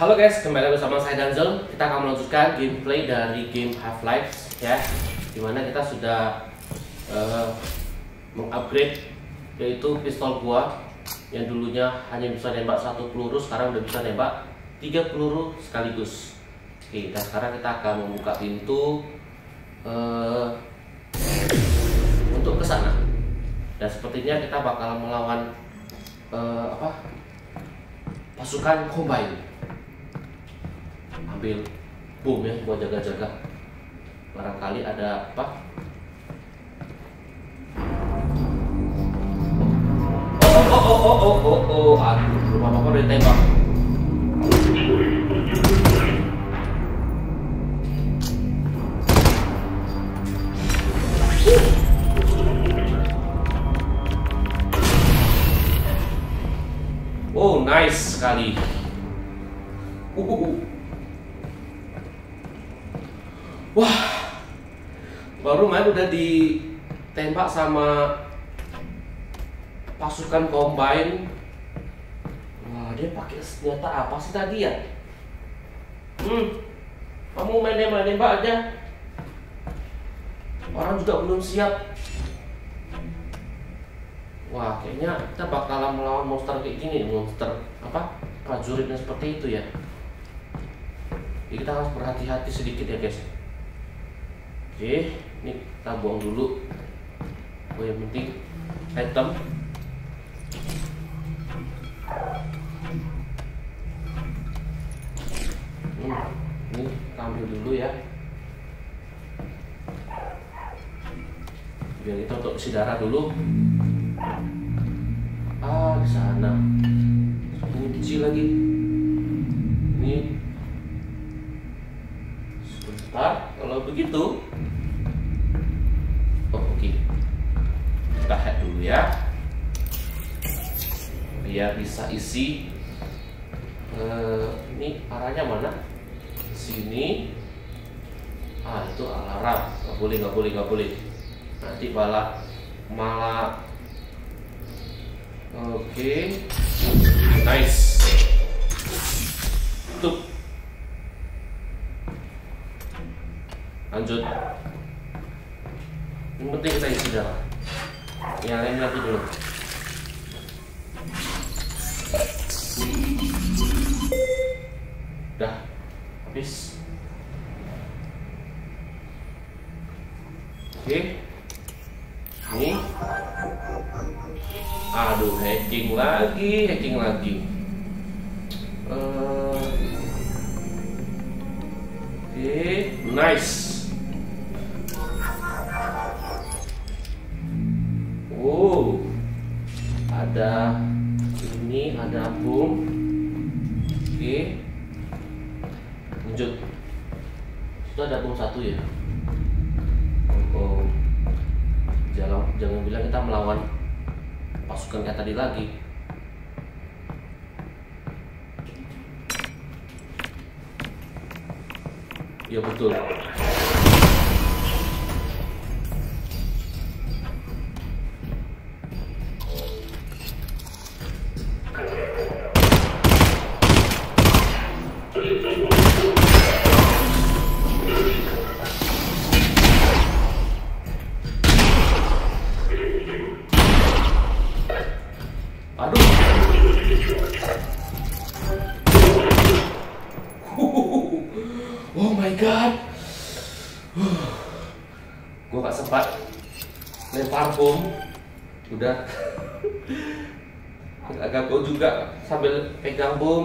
Halo guys, kembali lagi bersama saya Danzel. Kita akan melanjutkan gameplay dari game Half-Life ya, di mana kita sudah uh, mengupgrade yaitu pistol gua yang dulunya hanya bisa nembak satu peluru, sekarang udah bisa nembak tiga peluru sekaligus. Oke, dan sekarang kita akan membuka pintu uh, untuk ke sana. Dan sepertinya kita bakal melawan uh, apa? pasukan combine ambil bom ya buat jaga-jaga. Barangkali ada apa? Oh oh oh oh oh oh oh aduh belum apa apa udah ditembak sama pasukan combine. Wah, dia pakai senjata apa sih tadi ya? Hmm, kamu main nembak-nembak aja. Orang juga belum siap. Wah, kayaknya kita bakalan melawan monster kayak gini, monster apa? Prajuritnya seperti itu ya. Jadi kita harus berhati-hati sedikit ya guys. Oke, ini kita buang dulu. Oh yang penting item. Hmm, ini kita ambil dulu ya. Biar kita untuk isi darah dulu. Ah, di sana. Kunci lagi. Ini. Sebentar, kalau begitu. Bisa isi. Uh, ini arahnya mana? Sini. Ah, itu alarm. Gak boleh, gak boleh, gak boleh. Nanti malah malah Oke, okay. nice. Tutup. Lanjut. Yang penting kita isi darah. Yang lain lagi dulu. Dah, habis. Oke. Okay. Ini aduh hacking lagi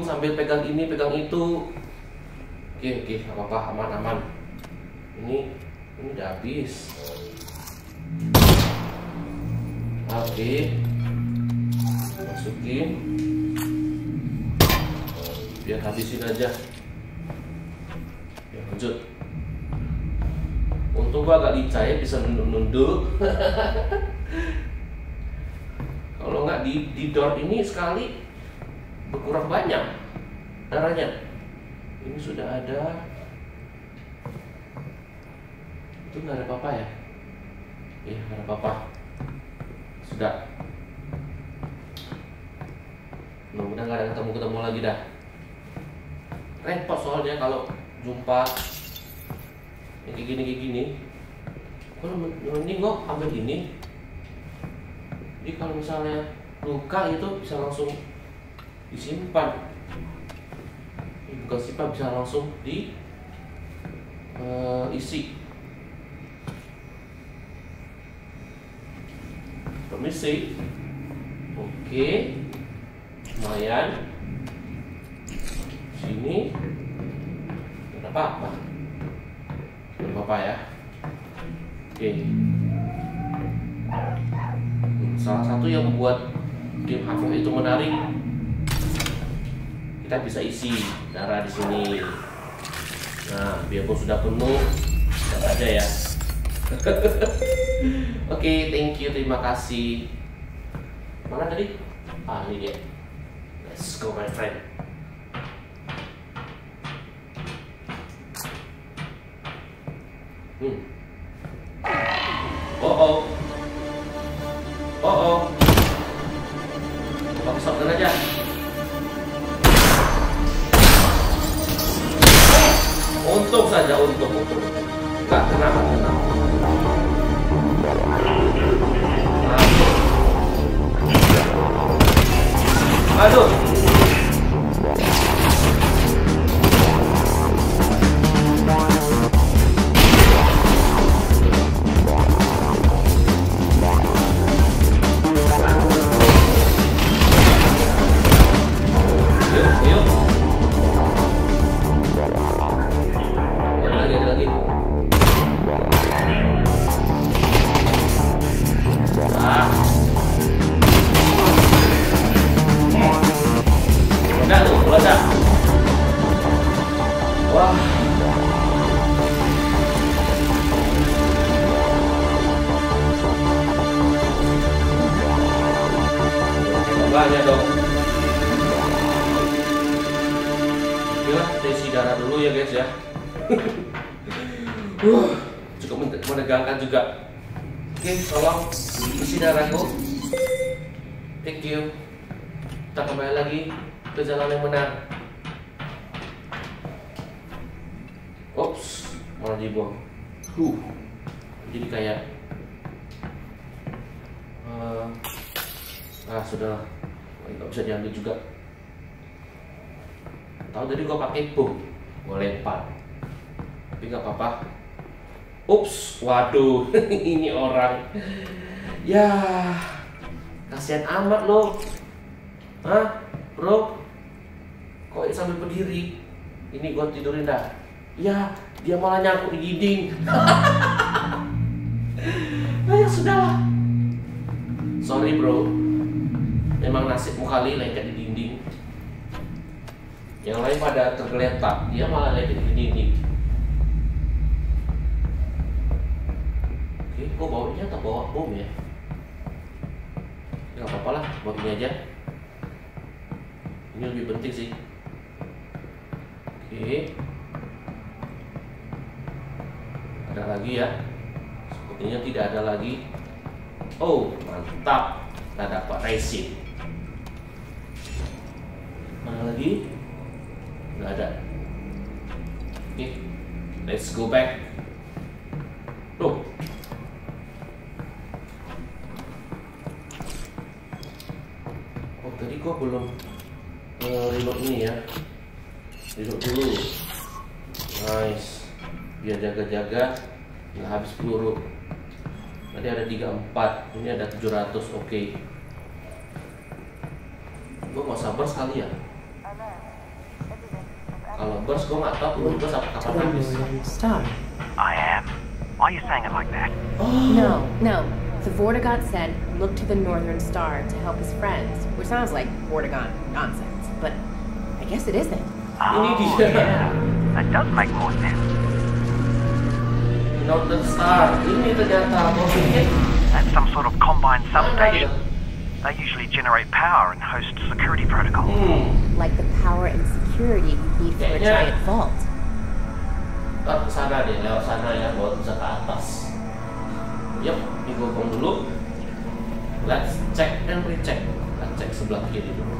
sambil pegang ini, pegang itu. Oke, oke, apa-apa, aman-aman. Ini ini udah habis. Oke masukin biar habisin aja ya lanjut untung gua agak licah ya bisa nunduk kalau nggak di di door ini sekali berkurang banyak darahnya. Ini sudah ada. Itu nggak ada apa-apa ya? Ya nggak ada apa-apa. Sudah. Mudah-mudahan gak ada ketemu-ketemu lagi dah. Repot soalnya kalau jumpa yang kayak gini kayak gini. Kalau mending gue ambil ini. Jadi kalau misalnya luka itu bisa langsung disimpan. Bukan simpan bisa langsung di uh, isi. Permisi. Oke. Lumayan. Sini. Tidak apa-apa. Tidak apa-apa ya. Oke. Salah satu yang membuat game half itu menarik kita bisa isi darah di sini. Nah biarpun sudah penuh tidak aja ya. Oke okay, thank you terima kasih. Mana tadi? Ah ini dia. Let's go my friend. Hmm aduh aduh oke tolong isi darahku. Thank you. Kita kembali lagi ke jalan yang benar. Ops, malah dibuang. Huh, jadi kayak uh, ah sudah nggak bisa diambil juga. Tahu tadi gua pakai bom, gua lempar, tapi nggak apa-apa Ups, waduh, ini orang. Ya, kasihan amat lo. Hah, bro? Kok sambil berdiri? Ini gua tidurin dah. Ya, dia malah nyangkut di dinding. nah, ya sudah. Sorry bro, memang nasibmu kali lengket di dinding. Yang lain pada tergeletak, dia malah lengket di dinding. Oke, gue bawa bawa bom ya? Gak apa-apa lah, bawa ini aja. Ini lebih penting sih. Oke. Ada lagi ya? Sepertinya tidak ada lagi. Oh, mantap. Kita dapat resin. Mana lagi? Nggak ada. Oke, let's go back. Loh, gue belum uh, reload ini ya reload dulu nice biar jaga-jaga nggak habis peluru tadi ada 34 ini ada 700 oke okay. gue mau sabar sekali ya kalau burst gue nggak tahu peluru gue sampai kapan habis I am why are you saying it like that oh. no no The Vortigaunt said, look to the Northern Star to help his friends, which sounds like Vortigaunt nonsense, but I guess it isn't. Oh, yeah. That does make more sense. Northern Star, ini ternyata That's some sort of combined substation. They usually generate power and host security protocol. Hmm. Like the power and security you need for a giant vault. Ke sana deh, lewat sana ya, buat bisa ke atas. Yuk, digotong dulu. Let's check and recheck. Kita cek sebelah kiri dulu.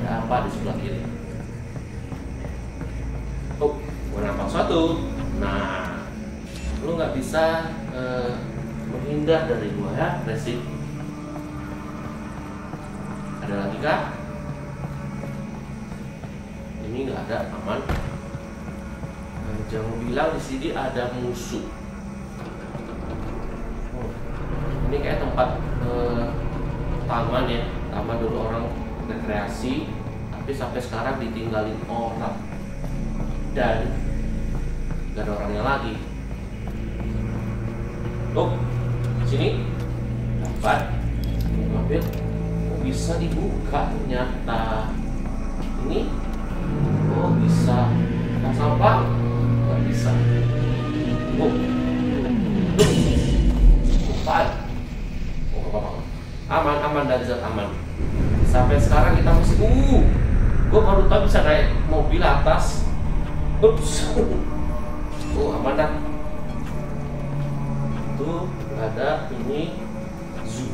Ada apa di sebelah kiri? menambah suatu nah lu nggak bisa uh, menghindar dari gua ya racing ada lagi kah? Ini nggak ada aman. Nah, jangan bilang di sini ada musuh. Oh, ini kayak tempat uh, taman ya. Taman dulu orang rekreasi tapi sampai sekarang ditinggalin orang. Dan gak ada orangnya lagi oh sini. Dapat ambil. Oh, bisa dibuka ternyata. Ini? Oh bisa. Nah, sampah nggak bisa. Oh. Bukan. oh apa aman aman dan aman. Sampai sekarang kita masih uh gue baru tahu bisa naik mobil atas. Ups. Oh aman dah ini zoom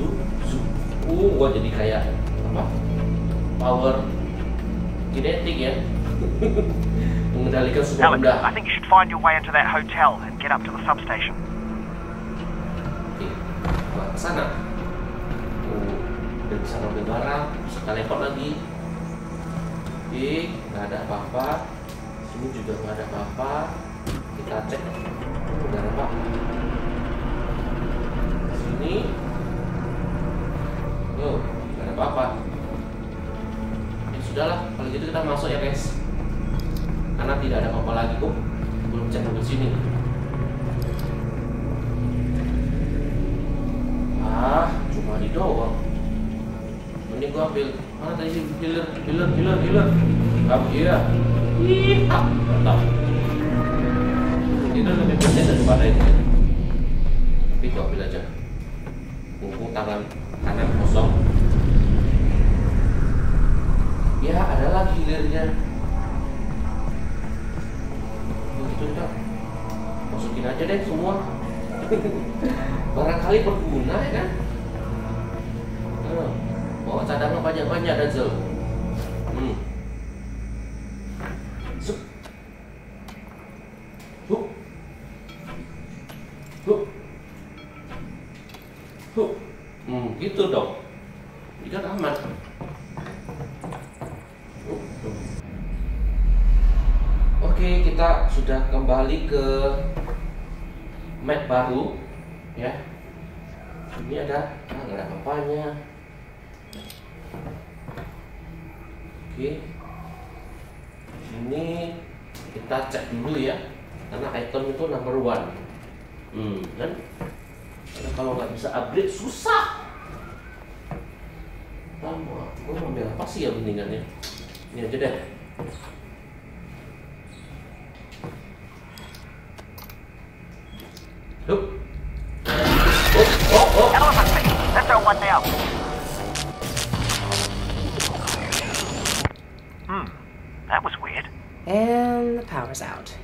tuh zoom uh gue jadi kayak apa? Power kinetik ya. Mengendalikan semua benda I think you should find your way into that hotel and get up to the substation. oke gua ke sana oh udah bisa ngambil barang bisa teleport lagi. Oke nggak ada apa-apa. Sini juga nggak ada apa-apa. Kita cek. Nggak ada apa sini oh nggak ada apa-apa. Ya sudahlah kalau gitu kita masuk ya guys. Karena tidak ada apa-apa lagi kok belum cek mobil sini. Ah cuma di doang. Ini gua ambil. Mana tadi healer healer healer healer. Kamu iya. Ih ah mantap. Itu lebih penting daripada ini. Tapi gua ambil aja mumpung tangan kanan kosong. Ya ada lagi healernya begitu kan masukin aja deh semua. Barangkali berguna ya kan? Hmm. bawa cadangan banyak-banyak dan Zel hmm. Zup. Hup. Hup. Hup. Hmm, gitu dong ini kan aman Hup, hup. Oke, kita sudah kembali ke map baru ya. Ini ada ah, nggak ada apa-apanya. Oke. Ini kita cek dulu ya. Karena item itu number one. Hmm, kan? Karena kalau nggak bisa upgrade susah. Lama. Gue mau ambil apa sih ya mendingannya? Ini aja deh. Out.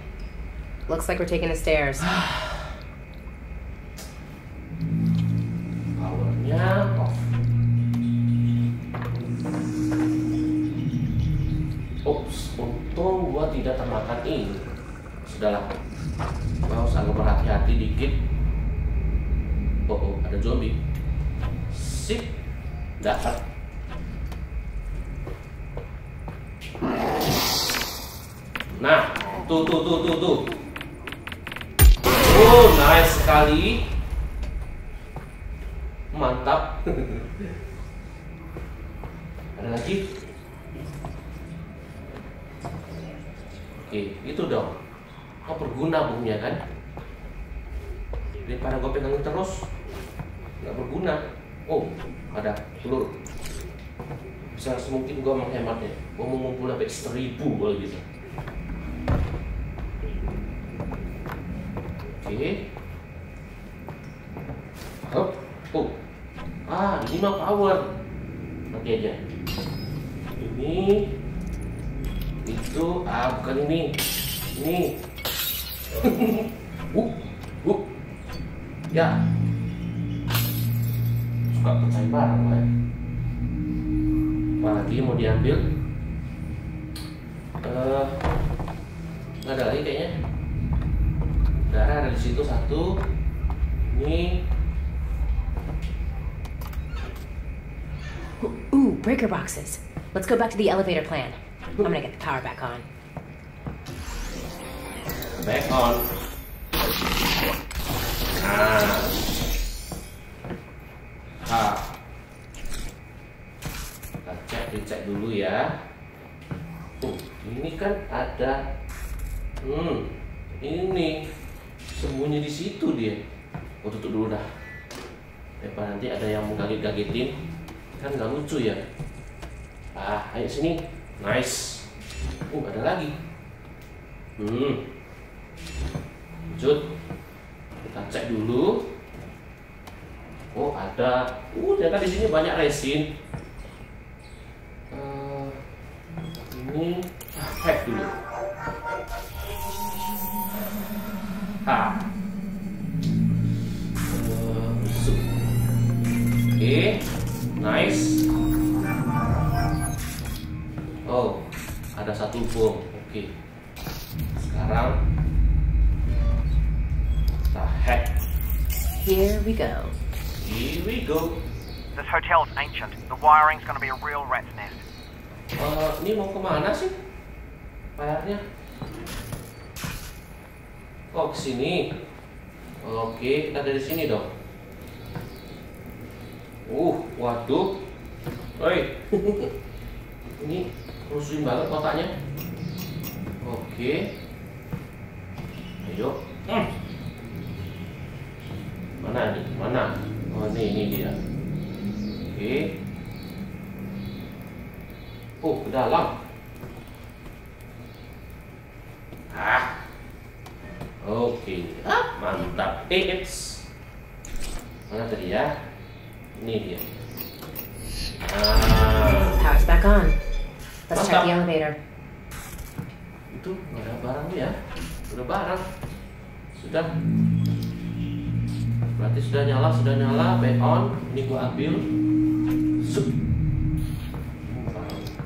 Looks like we're taking the stairs. Powernya off. Ups, untung gua tidak termakan ini. Sudahlah, gua harus agak berhati-hati dikit. Oh, oh, ada zombie. Sip, dapat. Nah, tuh, tuh, tuh, tuh, tuh. Oh, nice sekali. Mantap. Ada lagi? Oke, itu dong. Kok berguna bomnya kan? Daripada gue pegangin terus, nggak berguna. Oh, ada telur. Bisa semungkin gue menghematnya. Gue mau ngumpul sampai seribu kalau gitu. Oke. Hop. Oh. Ah, ini mah power. Nanti aja. Ini itu ah bukan ini. Ini. uh, uh. Ya. Suka percaya barang kan. Apalagi mau diambil. Eh, nggak ada lagi kayaknya darah ada di situ satu. Ini. Ooh, breaker boxes. Let's go back to the elevator plan. I'm gonna get the power back on. back on. Nah ah kita cek dicek dulu ya. Oh ini kan ada. Hmm ini sembunyi di situ dia. Oh tutup dulu dah. Daripada nanti ada yang menggigit-gagitin kan nggak lucu ya. Ah ayo sini. Nice. Oh ada lagi. Hmm. Lanjut. Kita cek dulu. Oh ada. Uh ternyata di sini banyak resin. Eh, ini ah, dulu busuk. oke nice oh ada satu bom oke sekarang kita hack Here we go. here we go This hotel's ancient. The wiring's going to be a real rat's nest. Eh, ini mau ke mana sih layarnya oh ke sini oke kita dari sini dong. Uh waduh. Oi. ini rusuhin banget kotaknya. Oke. Ayo. Hmm. mana nih? Mana? Oh ini ini dia. Oke. Oh ke dalam mantap eh it's mana tadi ya? Ini dia. Ah. Power's back on. Let's check Mantap. the elevator. itu nggak ada barang ya udah barang. Sudah. Berarti sudah nyala sudah nyala. Back on. Ini gua ambil. Sup.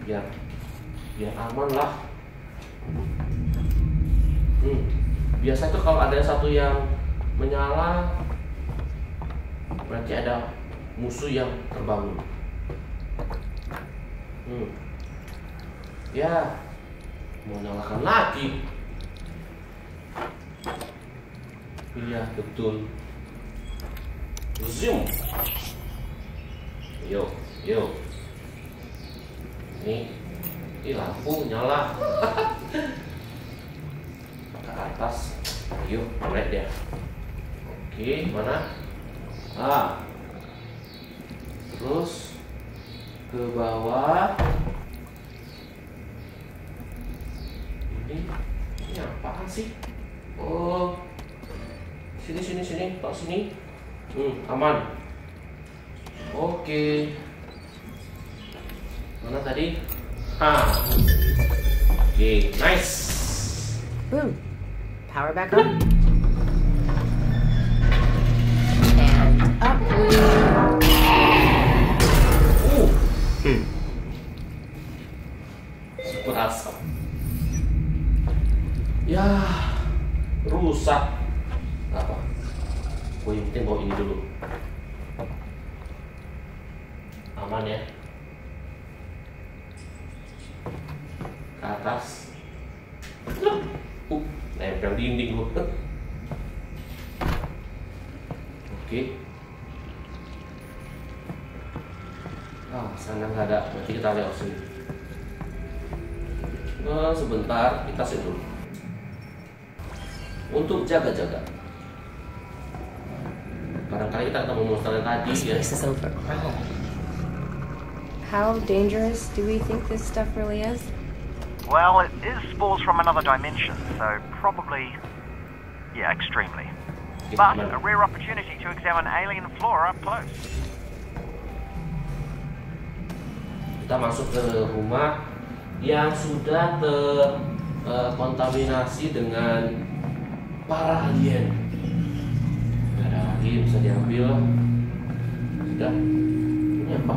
biar biar aman lah. Hmm. biasa tuh kalau ada satu yang menyala berarti ada musuh yang terbangun. Hmm. ya mau nyalakan lagi. Iya betul. Zoom. Yuk yuk ini ini lampu nyala. Ke atas. Yuk mulai deh oke mana ah terus ke bawah. Ini ini apaan sih? Oh sini sini sini tok sini? Hmm aman. Oke. Mana tadi? Ah oke nice. Boom. Power back on. And up. uh hmm. super asap ya rusak Nggak apa gue yang penting bawa ini dulu aman ya ke atas uh, nempel dinding gua oke ah sana nggak ada berarti kita lewat sini Eh, sebentar kita sih dulu untuk jaga-jaga barangkali kita ketemu monster yang tadi ya overgrown. How dangerous do we think this stuff really is? Well, it is spores from another dimension, so probably. Yeah, extremely. But a rare opportunity to examine alien flora up close. Kita masuk ke rumah yang sudah terkontaminasi dengan para alien. Gak ada lagi bisa diambil. Sudah. Ini apa?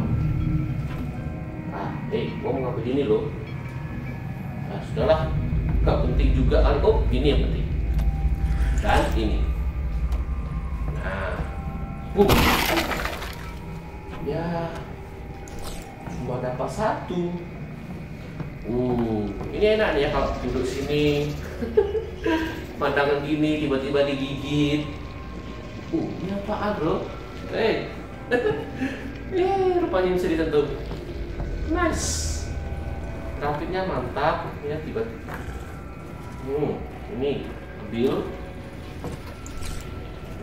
Ah, eh, gua mau ngambil ini loh. Nah, sudahlah. nggak penting juga kali oh ini yang penting dan ini nah uh. ya cuma dapat satu. Uh ini enak nih ya kalau duduk sini. Pandangan gini tiba-tiba digigit. Uh ini apaan bro? Eh. Eh rupanya bisa disentuh nice. Grafiknya mantap ya tiba-tiba hmm ini ambil.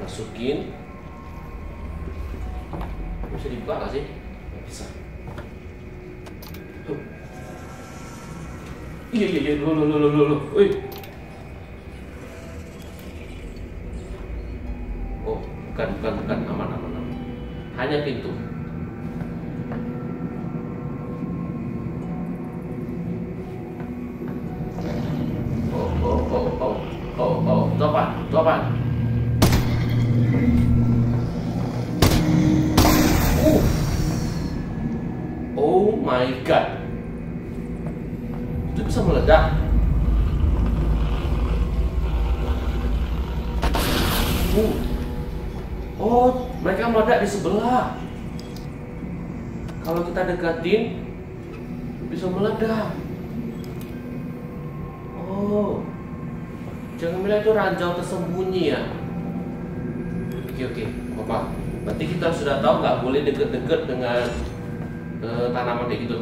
Masukin. Bisa dibuka gak sih? Nggak bisa iya iya iya. Lo lo lo lo lo Wih. oh bukan bukan bukan. Aman aman aman. Hanya pintu oh oh oh oh oh oh itu apa itu apa Uh. Oh my god. Itu bisa meledak. Uh. Oh, mereka meledak di sebelah. Kalau kita dekatin, bisa meledak. Oh, jangan bilang itu ranjau tersembunyi ya. Oke oke, apa? Berarti kita sudah tahu nggak boleh deket-deket dengan eh, tanaman kayak gitu.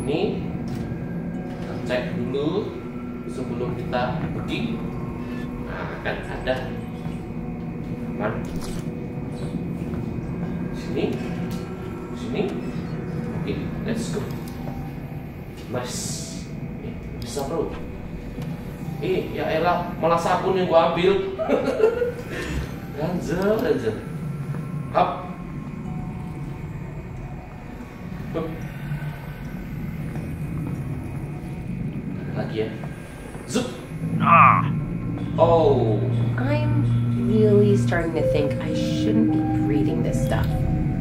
Ini kita cek dulu sebelum kita pergi. Nah, kan ada aman. Sini, sini. Oke, let's go. Nice. Eh, bisa bro. Eh, ya elah, malah sabun yang gua ambil. Ganzel, ganzel. Hap. Lagi ya. Zup. Ah, Oh. I'm really starting to think I shouldn't be breathing this stuff.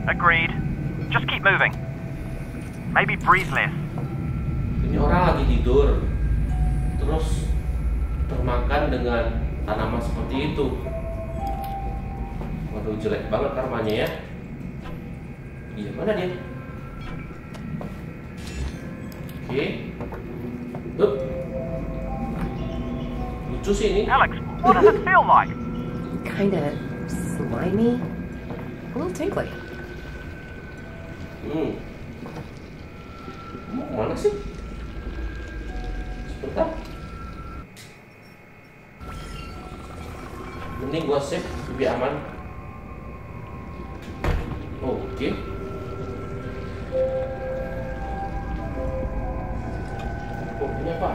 agreed. Just keep moving. Maybe breathe less. Ini orang lagi tidur. Terus termakan dengan tanaman seperti itu. Waduh jelek banget karmanya ya. Iya mana dia? Oke. Hup. Lucu sih ini. Alex, what does it feel like? Kinda slimy. A little tingly. Hmm. Mau ke mana sih? Sebentar. Mending gua save lebih aman. Oke. Oh, ini apa?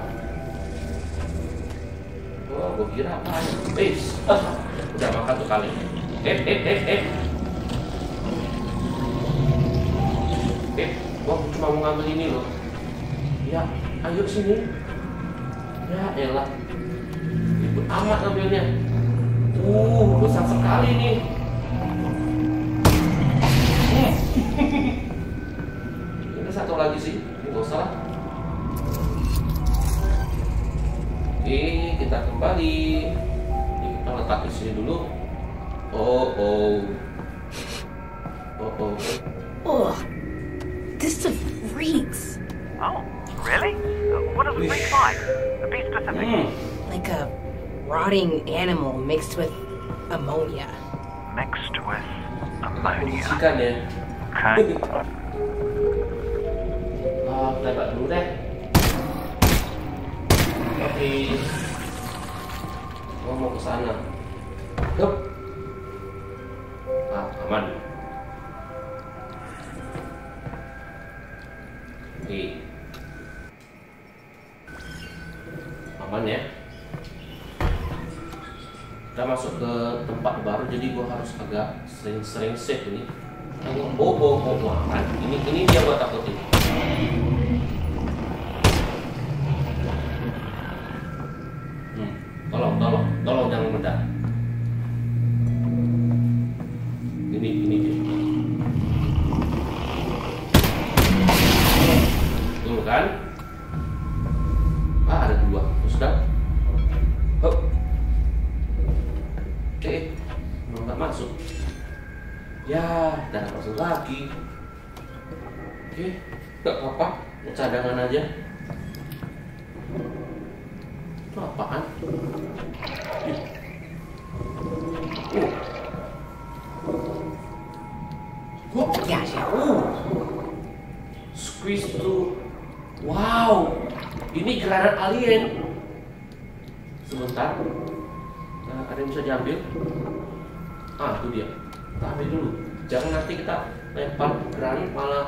Oh, gua kira apa? Eh, ah, udah makan tuh kali. Eh, eh, eh, eh. Eh, gua cuma mau ngambil ini loh. Ya, ayo sini. Ya elah. Ribut amat ngambilnya. Uh, besar sekali nih. Ini satu lagi sih. Ini usah. Oke, kita kembali. Kita letak di sini dulu. Oh, oh. Oh, oh. Ugh. Be specific. Hmm. Like a rotting animal mixed with ammonia. Mixed with ammonia. Ikan ya. Okay. Ah, tembak dulu deh. Oke. Gua mau ke sana. Hup. Ah, aman. Gua harus agak sering-sering save ini. Oh, oh, aman. Ini ini dia gua takutin. Itu apaan? Uh. Oh, Gotcha. uh. Squeeze to Wow, ini granat alien. Sebentar, Nah, ada yang bisa diambil? Ah, itu dia. Kita ambil dulu. Jangan nanti kita lempar granat malah.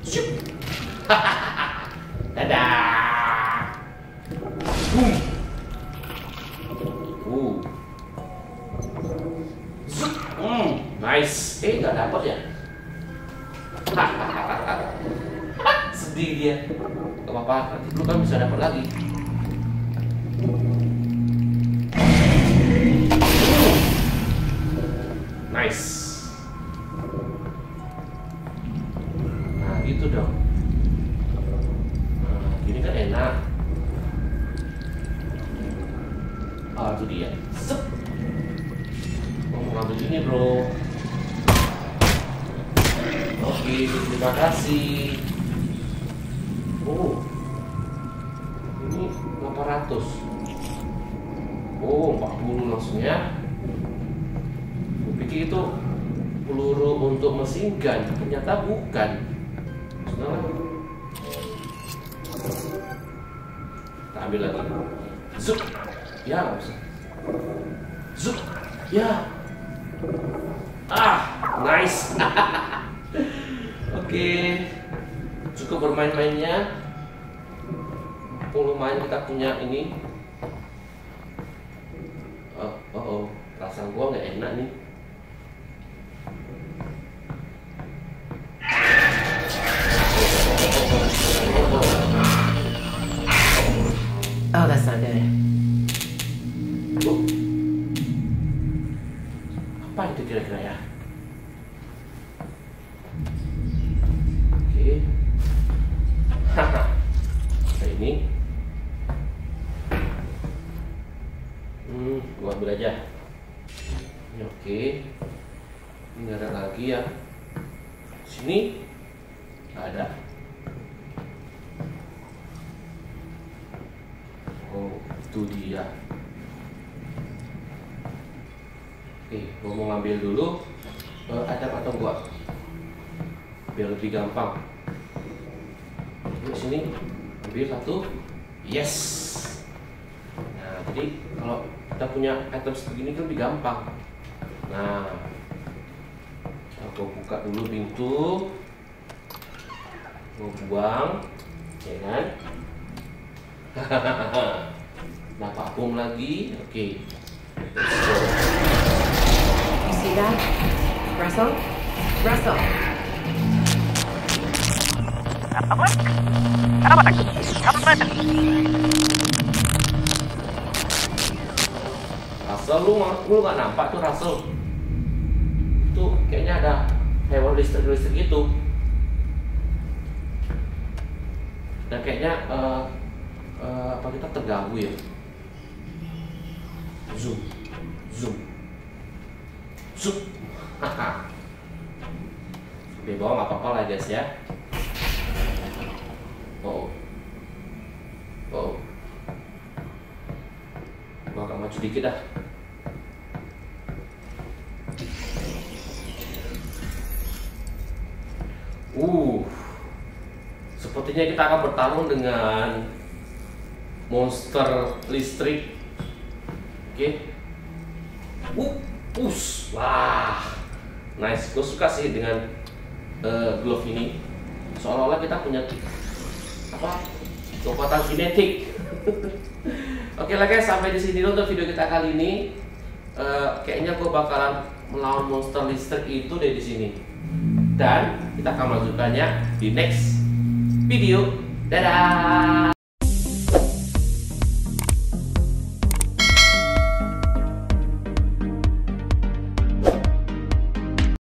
Syup. Dadah. Boom. Uh. Hmm, nice. Eh, nggak dapat ya? Sedih dia. Gak apa-apa, nanti dulu kan bisa dapat lagi. Nice. Nah, gitu dong. Nah, gini kan enak. Itu dia. Sep. Oh, ngambil ini, bro. Oke, terima kasih. Oh, ini 800. Oh, 40 langsung ya. Pikir itu peluru untuk mesin gun, ternyata bukan. Gua ngambil dulu. Eh, ada atau gua? Biar lebih gampang. Yuk sini, ambil satu. Yes. Nah, jadi kalau kita punya item segini kan lebih gampang. Nah, aku buka dulu pintu. Gue buang, ya kan? nah, vakum lagi. Oke. Go. You see that? Russell? Russell! Russell lu lu nggak nampak tuh Russell tuh kayaknya ada hewan listrik listrik gitu dan kayaknya eh, eh, apa kita terganggu ya zoom haha. Di bawah nggak apa-apa lah guys ya. Oh oh gua agak maju dikit dah. Uh, sepertinya kita akan bertarung dengan monster listrik. Oke. Uh, us, wah, nice. Gue suka sih dengan eh, glove ini. Seolah-olah kita punya apa? Kekuatan kinetik. Oke lah guys, sampai di sini untuk video kita kali ini. Eh, kayaknya gue bakalan melawan monster listrik itu deh di sini dan kita akan melanjutkannya di next video. Dadah!